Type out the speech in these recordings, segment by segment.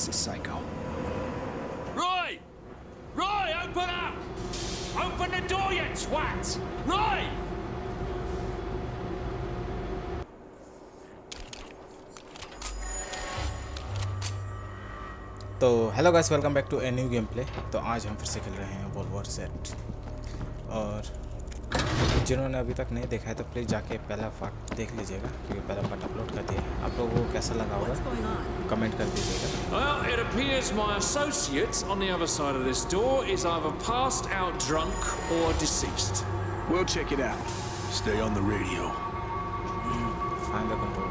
This is psycho. Roy! Roy, open up! Open the door, you twat! Roy! तो hello guys welcome back to a new game play तो आज हम फिर से खेल रहे हैं वर्ल्ड वॉर सेट और जिन्होंने अभी तक नहीं देखा है तो प्लीज़ जाके पहला पार्ट देख लीजिएगा क्योंकि पहला पार्ट अपलोड कर दिया है आप लोगों को कैसा लगा होगा कमेंट कर दीजिएगा Well, it appears my associate on the other side of this door is either passed out drunk or deceased. We'll check it out. Stay on the radio. Find the control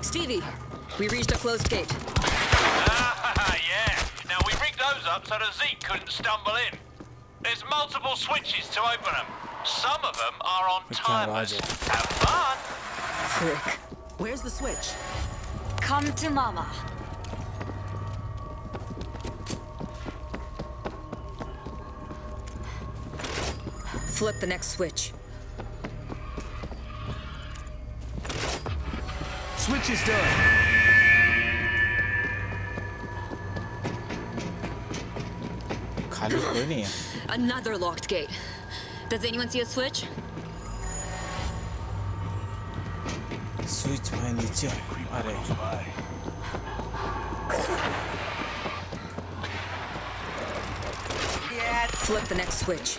Stevie, we reached a closed gate. Ah, yeah. Now we rigged those up so that Zeke couldn't stumble in. There's multiple switches to open them. Some of them are on We can't timers. it. Have fun. Frick. Where's the switch? Come to mama. Flip the next switch. switch is done. Another locked gate. Does anyone see a switch? Switch my nature. Flip the next switch.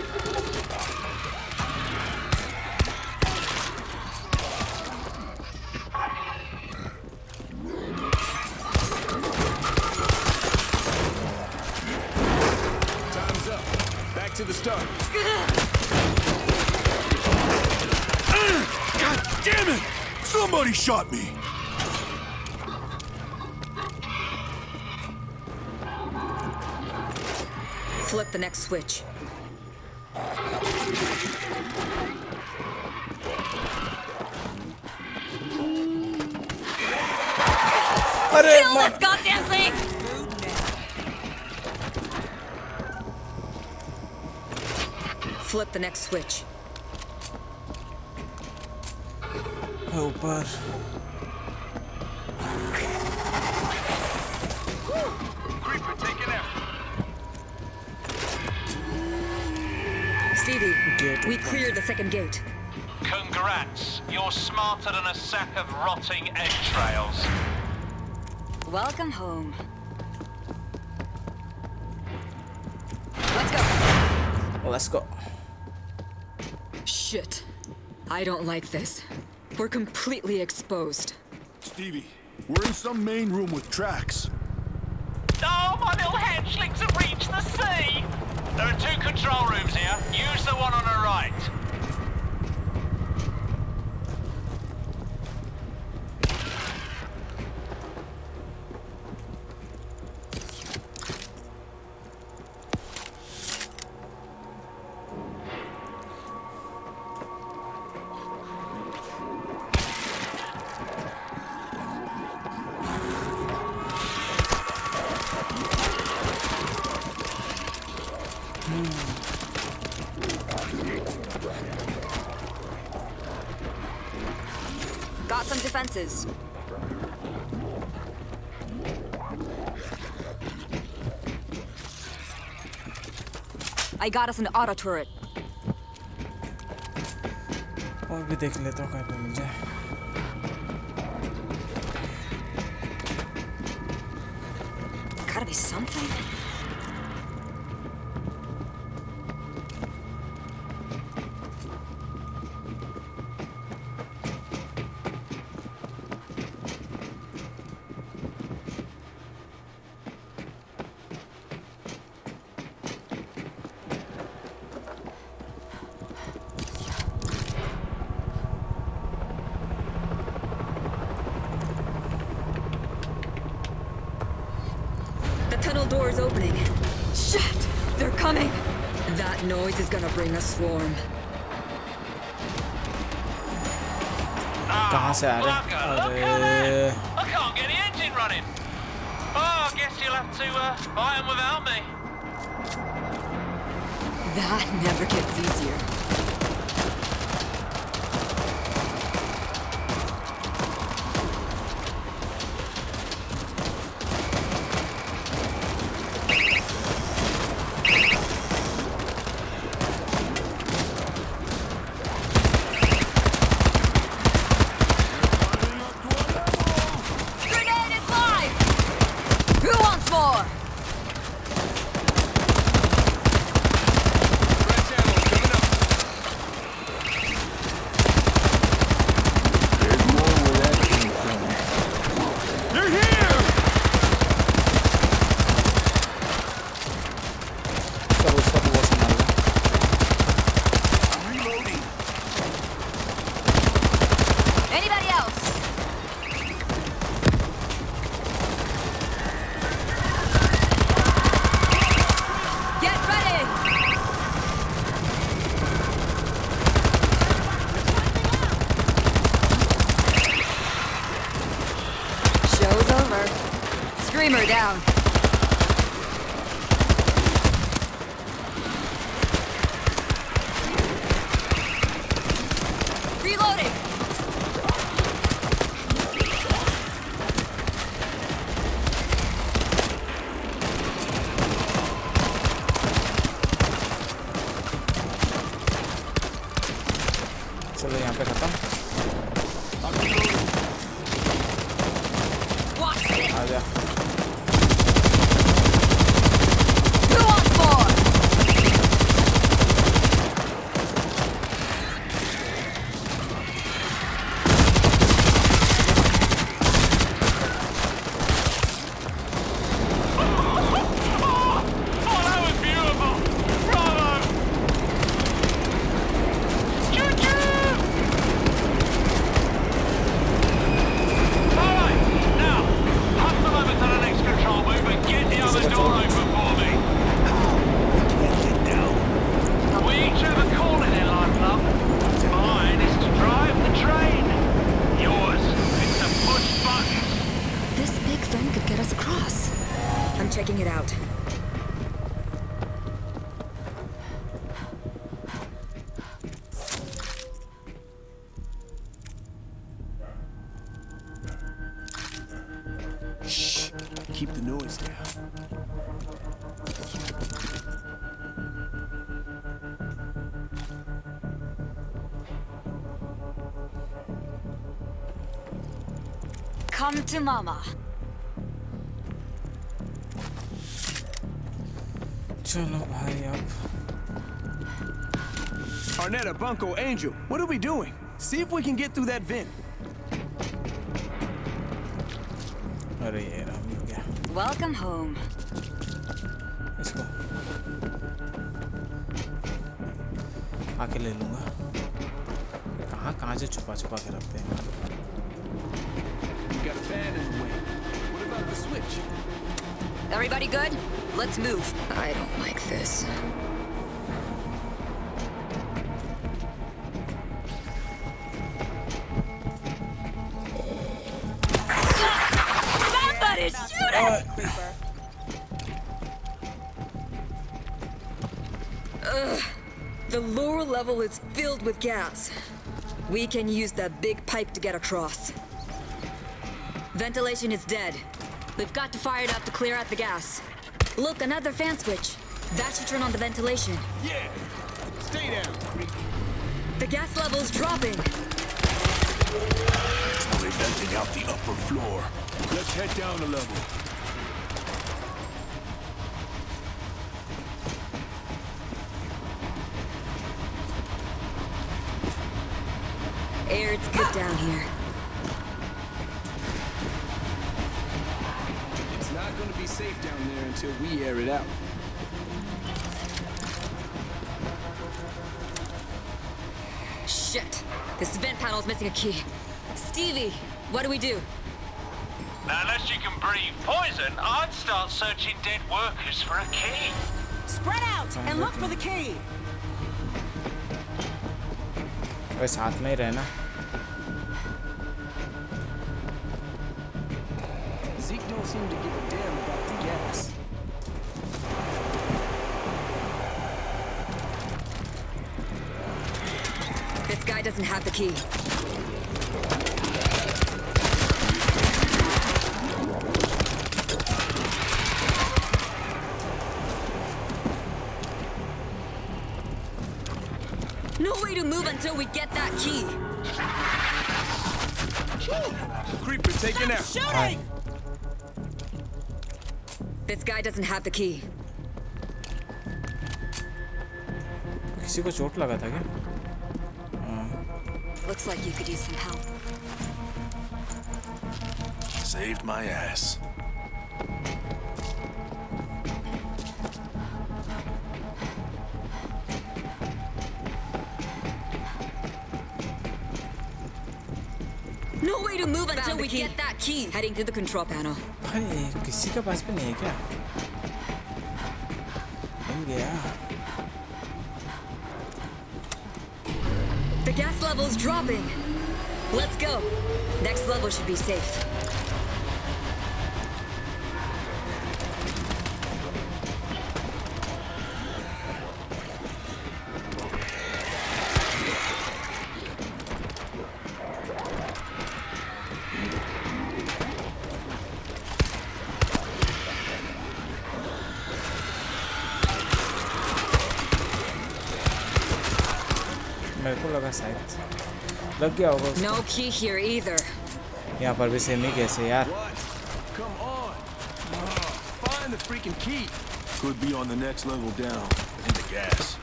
shot me! Flip the next switch. Kill this goddamn thing! Flip the next switch. ऊपर Creeper taken out. Stevie, Gate we open. cleared the second gate. Congrats. You're smarter than a sack of rotting entrails. Welcome home. Let's go. let's go Shit. I don't like this. We're completely exposed. Stevie, we're in some main room with tracks. Oh, my little hatchlings have reached the sea. There are two control rooms here. Use the one on the right. defenses. I got us an auto turret. और भी देख लेता हूँ कहीं पे मिल जाए Gotta be something. door's opening. Shit! They're coming! That noise is gonna bring a swarm. Der har sær det. Og. I can't get the engine running. Oh, I guess you'll have to uh, buy them without me. That never gets easier. Come to mama. चलो भाई अब Arnetta, Bunko, Angel, what are we doing? See if we can get through that vent. अरे ये रहा मिल गया Welcome home. इसको आके ले लूँगा कहाँ कहाँ से छुपा छुपा के रखते हैं We got a Fan in the. What about the switch? Everybody good? Let's move. I don't like this. Somebody shoot it! Uh, Ugh. The lower level is filled with gas. We can use that big pipe to get across. Ventilation is dead. We've got to fire it up to clear out the gas. Look, another fan switch. That should turn on the ventilation. Yeah. Stay down, creep. The gas level's dropping. We're venting out the upper floor. Let's head down a level. Air's good down here. It's not gonna be safe down there until we air it out. Shit. This vent panel's missing a key. Stevie, what do we do? Now, unless you can breathe poison, I'd start searching dead workers for a key. Spread out and look for the key. भाई साथ में ही रहना This guy doesn't have the key. No way to move until we get that key. Creeper taken out. Shooting! This guy doesn't have the key. किसी को चोट लगा था क्या Looks like you could use some help. Saved my ass. No way to move until we get that key. Heading to the control panel. भाई किसी के पास भी नहीं है क्या मिल गया Level's dropping. Let's go. Next level should be safe. मेरे को लगा शायद लग गया होगा उसको। No key here either. यहाँ पर भी सेम ही कैसे यार What? Come on. Oh, find the freaking key. Could be on the next level down. In the gas.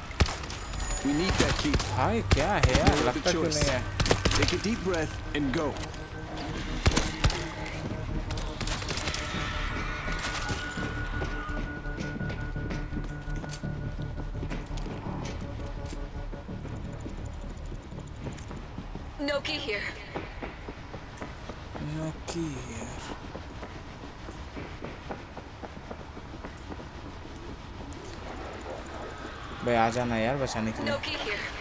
We need that key. भाई क्या है यार No other लगता क्यों choice. नहीं है Take a deep breath and go. Here. भाई आ जाना यार बचाने के लिए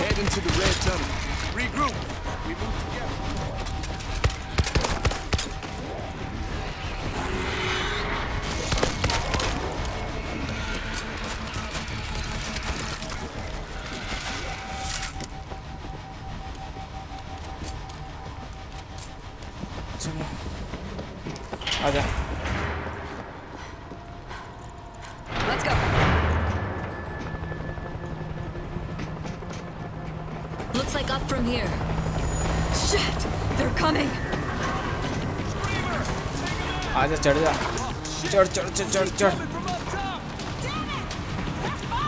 Head into the red tunnel. Regroup. We move together. आ आजा चढ़ जा चढ़ चढ़ चढ़ चढ़ चढ़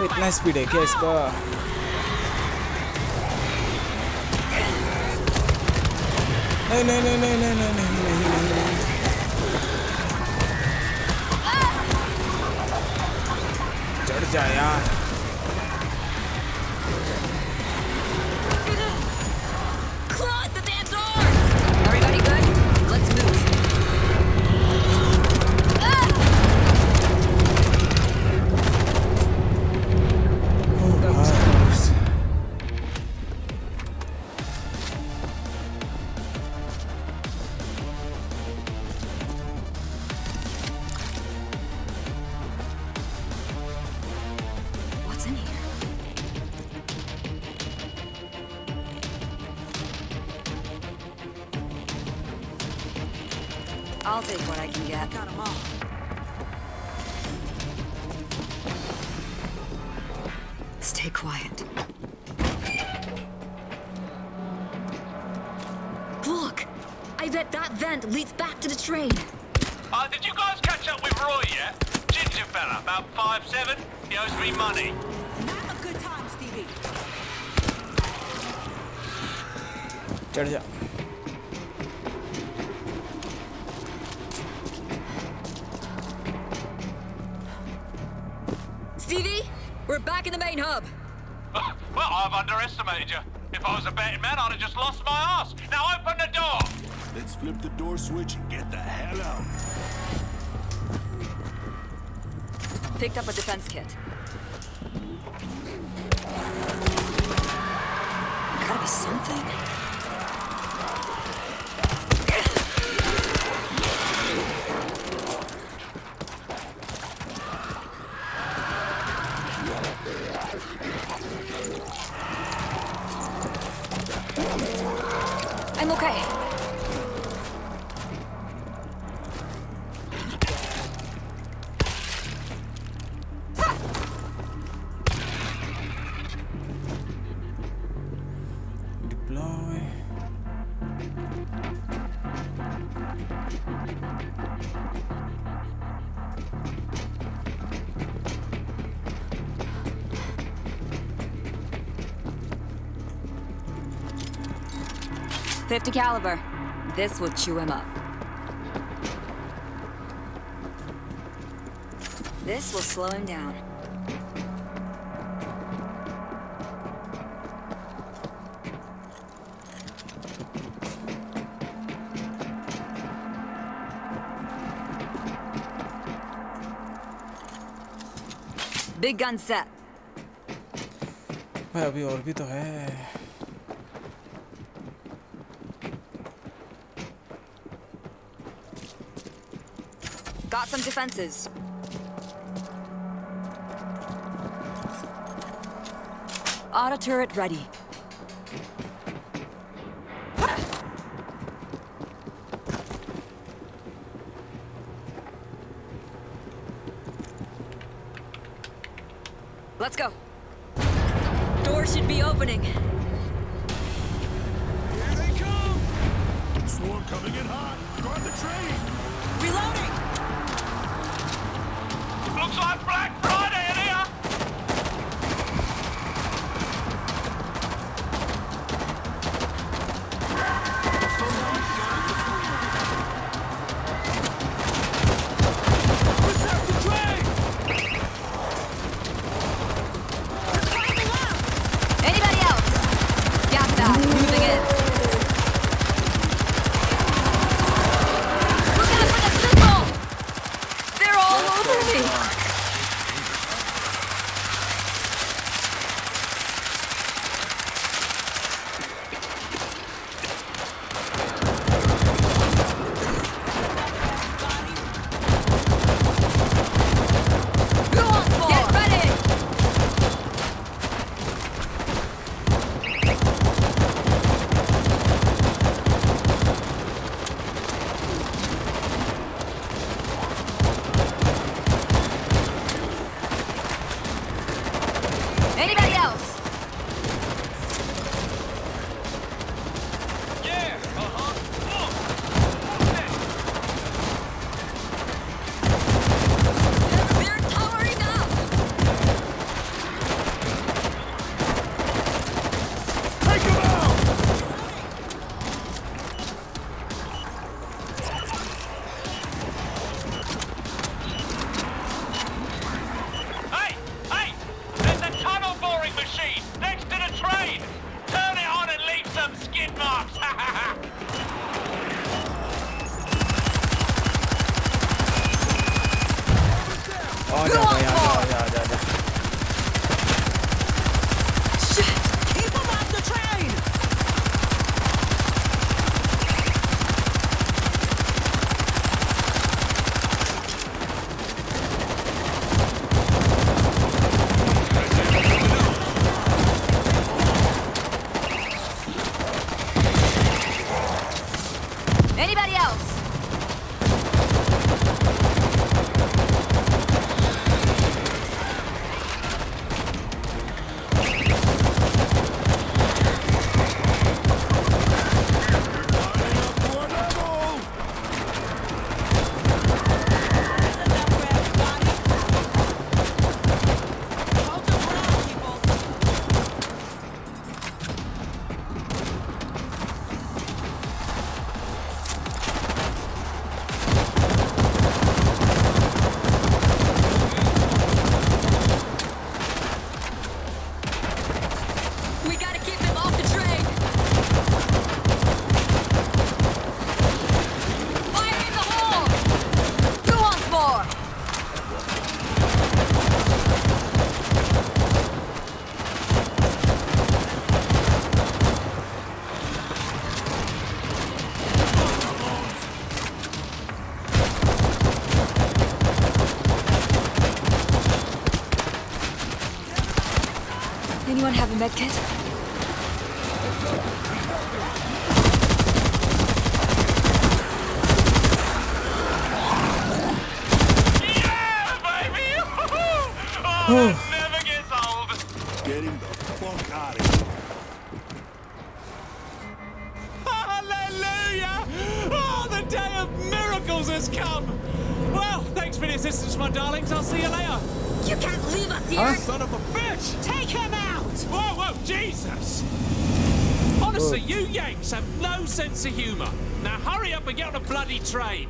इतना स्पीड है क्या इसका नहीं नहीं नहीं नहीं नहीं नहीं नहीं नहीं नहीं नहीं चढ़ जा यार I'll take what I can get. Got them all. Stay quiet. Look! I bet that vent leads back to the train. Uh, did you guys catch up with Roy yet? Ginger fella, about five seven. He owes me money. Not a good time, Stevie. 接着讲。Stevie, we're back in the main hub. Uh, well, I've underestimated you. If I was a betting man, I'd have just lost my ass. Now open the door. Let's flip the door switch and get the hell out. Picked up a defense kit. Gotta be something. I'm okay. 50 caliber. This will chew him up. This will slow him down. Big gun set. भाई अभी और भी तो है Got some defenses. Auto turret ready. Let's go. Door should be opening. Here they come! Swarm coming in hot. Guard the train! Reloading! Looks like Black Friday medkit? Yeah, baby! sense of humour. Now hurry up and get on a bloody train.